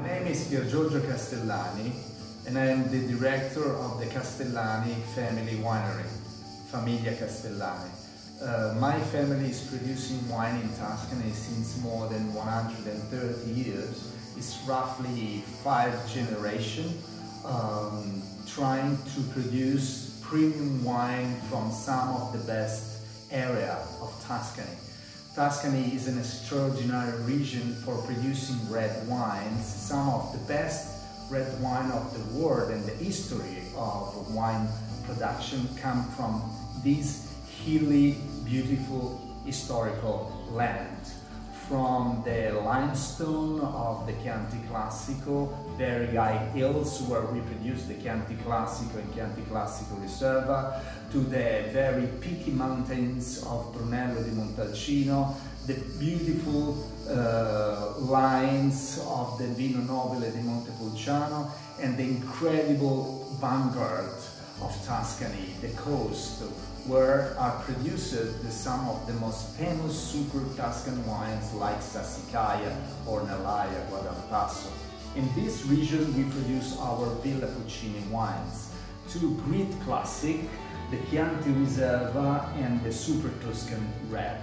name is Pier Giorgio Castellani and I am the director of the Castellani family winery, Famiglia Castellani. Uh, my family is producing wine in Tuscany since more than 130 years. It's roughly five generations um, trying to produce premium wine from some of the best area of Tuscany. Tuscany is an extraordinary region for producing red wines, some of the best red wine of the world and the history of wine production come from this hilly, beautiful historical land. From the limestone of the Chianti Classico, very high hills where we produce the Chianti Classico and Chianti Classico Riserva, to the very peaky mountains of Brunello di Montalcino, the beautiful uh, lines of the Vino Nobile di Montepulciano and the incredible vanguard of Tuscany, the coast, where are produced some of the most famous super Tuscan wines like Sassicaia or Nalaia Guado al Tasso. In this region we produce our Villa Puccini wines, two great classic, the Chianti Riserva and the Super Tuscan Red.